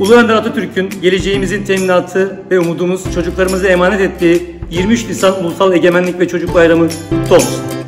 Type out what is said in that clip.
Ulu Önder Atatürk'ün geleceğimizin teminatı ve umudumuz çocuklarımıza emanet ettiği 23 Nisan Ulusal Egemenlik ve Çocuk Bayramı kutlu olsun.